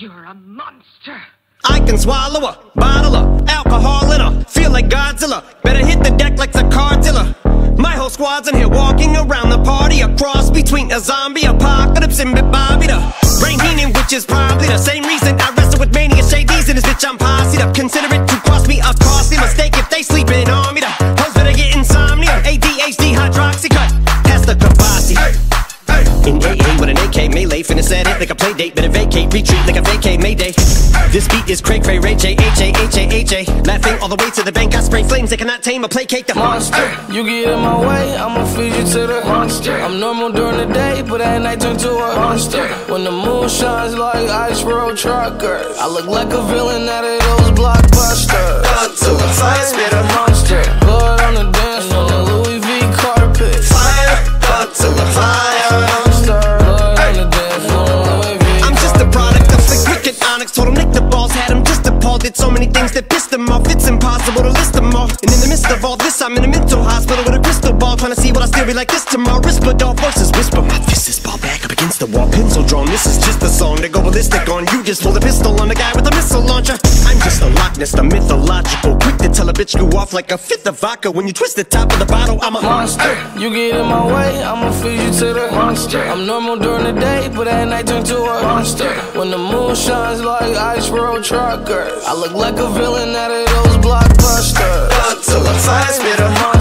You're a monster. I can swallow a bottle of alcohol in her. Feel like Godzilla. Better hit the deck like the car dealer. My whole squad's in here walking around the party. A cross between a zombie apocalypse and Bobby the Brain Heenan, which is probably the same reason I wrestle with mania shades in this bitch. I'm posse up. Consider it to cost me a costly mistake if they sleeping on me. The An melee, finna set it like a play date, better vacate, retreat like a vacate Mayday. This beat is cray cray, Ray J, H A, H A, H A. Laughing all the way to the bank, I spray flames, they cannot tame or placate the monster. You get in my way, I'ma feed you to the monster. I'm normal during the day, but at night turn to a monster. When the moon shines like ice road truckers, I look like a villain out of those blockbusters. Gun to a fire spitter, monster. Told him nick the balls, had him just appalled. Did so many things that pissed him off. It's impossible to list them all. And in the midst of all this, I'm in a mental hospital trying to see what I still be like this tomorrow Whisper, dog voices whisper My fist is ball back up against the wall Pencil drawn, this is just a song to go ballistic on. You just pull a pistol on the guy with a missile launcher. I'm just a Loch Ness, the mythological Quick to tell a bitch you off like a fifth of vodka. When you twist the top of the bottle, I'm a monster. You get in my way, I'ma feed you to the monster. I'm normal during the day, but at night turn to a monster. When the moon shines like ice road truckers. I look like a villain out of those blockbusters. To a fire spit a monster.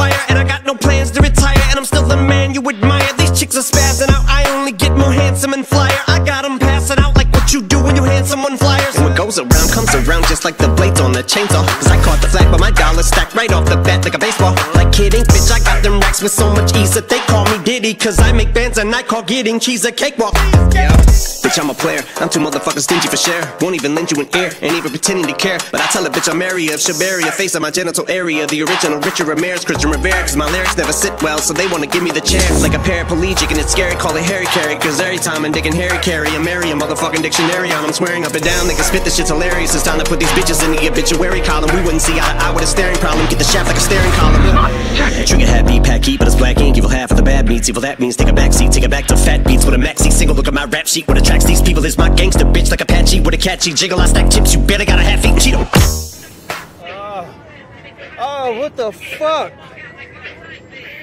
Fire and I got no plans to retire. And I'm still the man you admire. These chicks are spazzing out. I only get more handsome and flyer. I got them passing out like what you do when you hand someone flyers. And what goes around comes around just like the blades on the chainsaw. Cause I caught the flag, but my dollar stacked right off the bat like a baseball. Like kidding, bitch, I got them racks with so much ease that they call me Diddy. Cause I make bands and I call getting cheese a cakewalk. Yeah. Bitch, I'm a player. I'm too motherfucking stingy for share. Won't even lend you an ear, ain't even pretending to care. But I tell a bitch I'm Mary of Shabaria, face of my genital area. The original Richard Ramirez, Christian Rivera. Cause my lyrics never sit well, so they wanna give me the chance. Like a paraplegic, and it's scary, call it Harry Carry. Cause every time I'm digging Harry Carry, I'm Mary, a motherfucking dictionary on. I'm swearing up and down, they can spit this shit's hilarious. It's time to put these bitches in the obituary column. We wouldn't see eye to eye with a staring problem. Get the shaft like a staring column. Trigger happy, pack heat, but it's black ink. Evil half of the bad meats. Evil that means take a back seat, take it back to fat beats with a maxi single. Look at my rap sheet. What attracts these people is my gangster bitch like Apache with a catchy jiggle. I stack chips, you better got a half eat Cheeto. Oh, oh, what the fuck?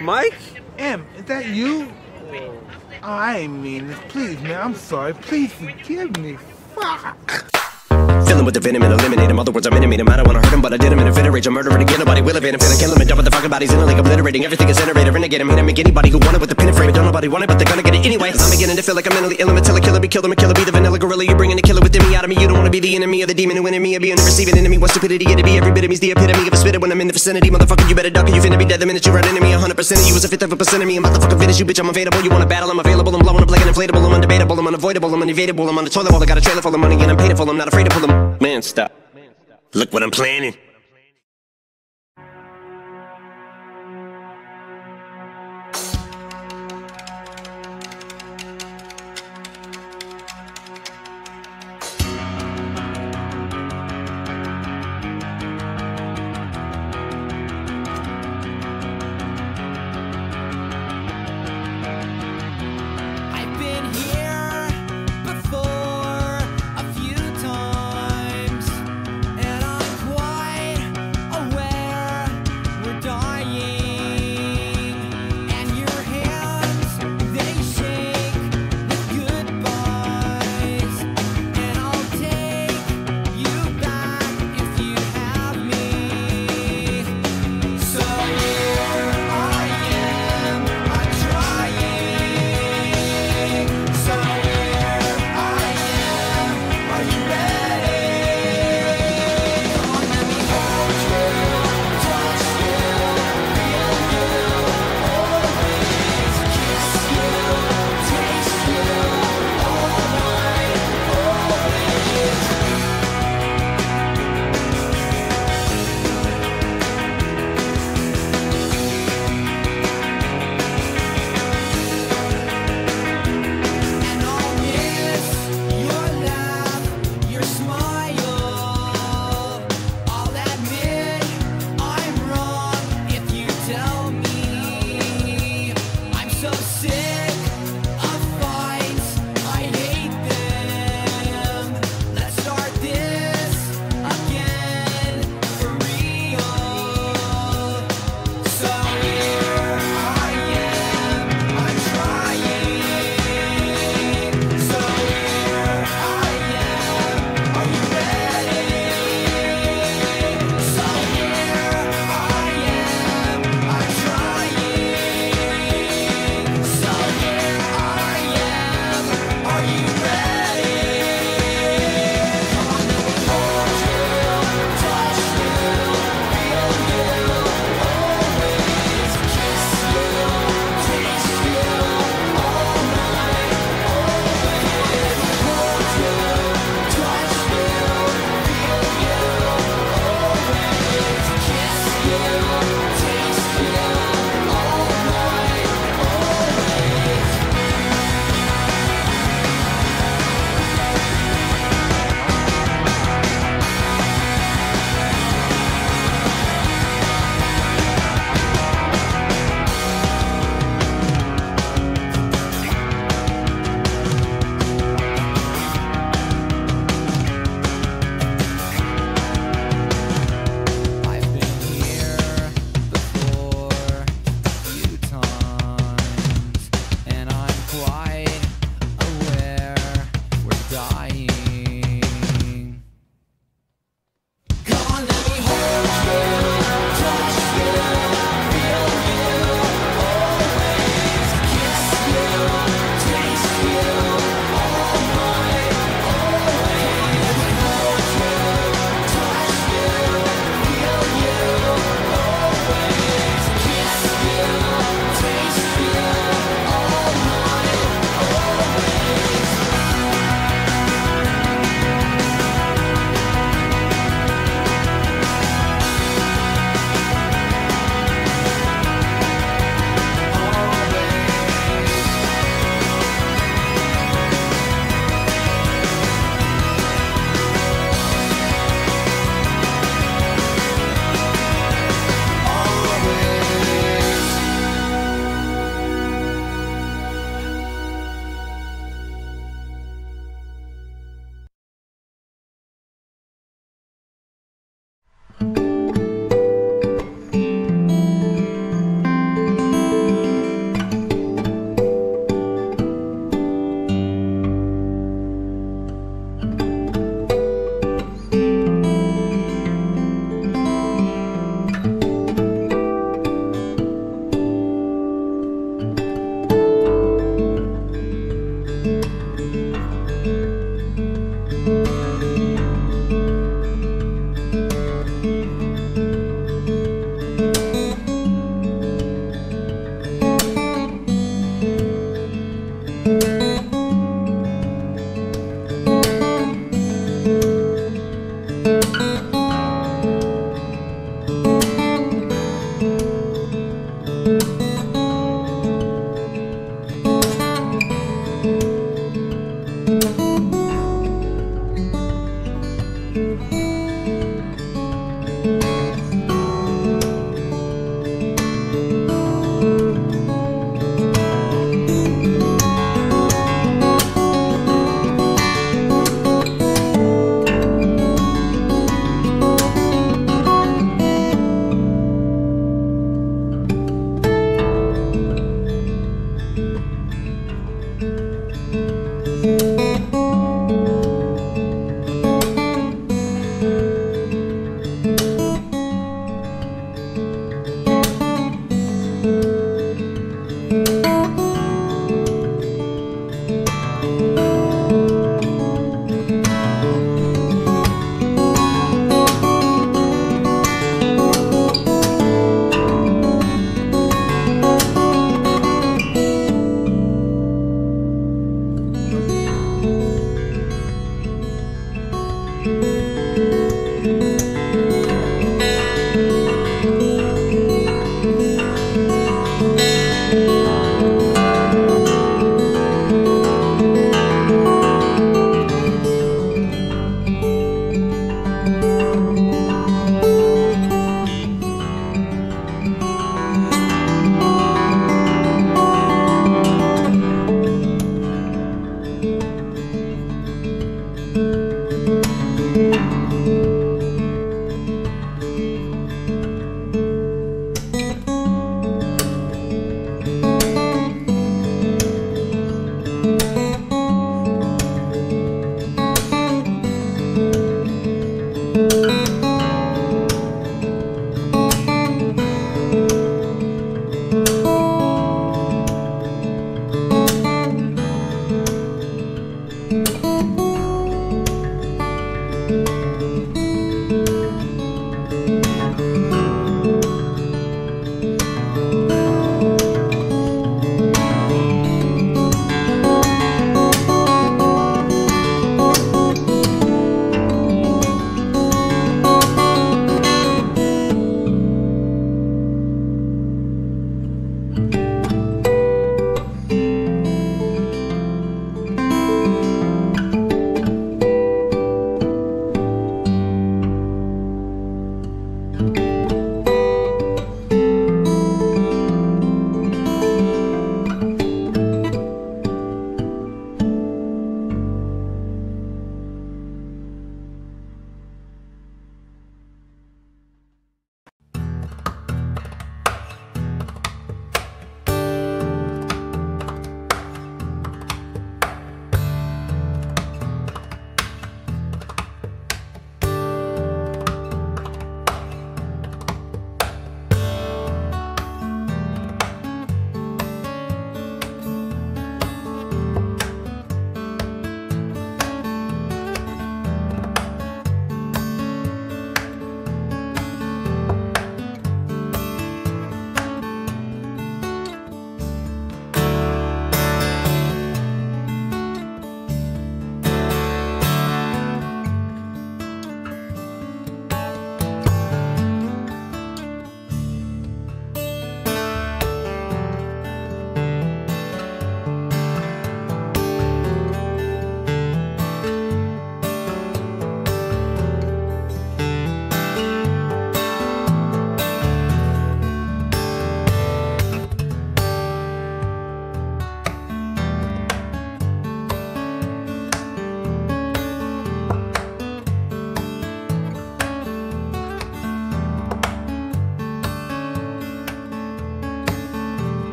Mike? M, is that you? Oh, I ain't mean this. Please, man, I'm sorry. Please forgive me. Fuck. Filling with the venom and eliminate him. Other words, I'm intimate him. I don't wanna hurt him, but I did him in a fit of rage. I'm murdering again. Nobody will evade him. Feeling kill him and dumping the fucking bodies in a lake, obliterating. Everything is generator, renegade him. Hit him, make anybody who want it with the pin and frame. Don't nobody want it, but they're gonna get it anyway. I'm beginning to feel like I'm mentally ill. I'm a killer, be killed. I'm a killer, be the vanilla gorilla. You're bringing a killer within me out of me. You don't wanna be the enemy of the demon who in me. Or being the receiving enemy. What stupidity it to be? Every bit of me's the epitome of a spitter when I'm in the vicinity. Motherfucker, you better duck or you finna be dead the minute you run into me. 100% of you is a fifth of a percent of me. I'm about to fucking finish you, bitch. I'm available. You wanna battle? I'm available. I'm blowing up like an inflatable. I'm undebatable. I'm unavoidable. I'm unevadable. I'm on the toilet while I got a trailer full of money and I'm paid for. I'm not afraid to pull them. Man, stop. Look what I'm planning.